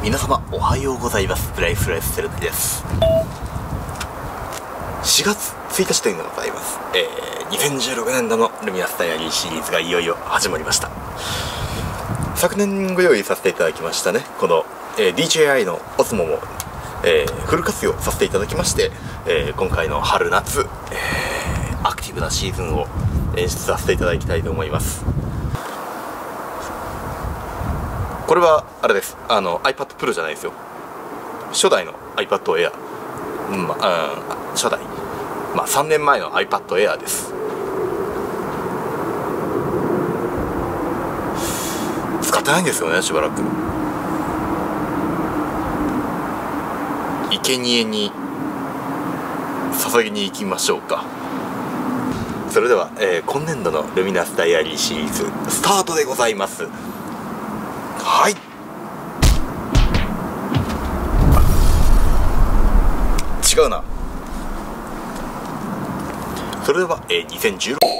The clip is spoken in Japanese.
皆様おはようございます。ブライフライスセルです。4月1日でございます。えー、2016年度のルミナスダイアリーシリーズがいよいよ始まりました。昨年ご用意させていただきましたね。この、えー、DJI の Osmo も、えー、フル活用させていただきまして、え、今回の春夏、え、アクティブなシーズンを演出させていただきたいと思います。これはあれです。あの iPad Pro じゃないですよ。初代の iPad Air うん、まあ、初代。まあ3年前の iPad Air です。使ってないんですよねしばらく。生贄に捧げに行きましょうか。それでは、えー、今年度のルミナスダイアリーシリーズスタートでございます。はい。違うな。それでは、えー、2016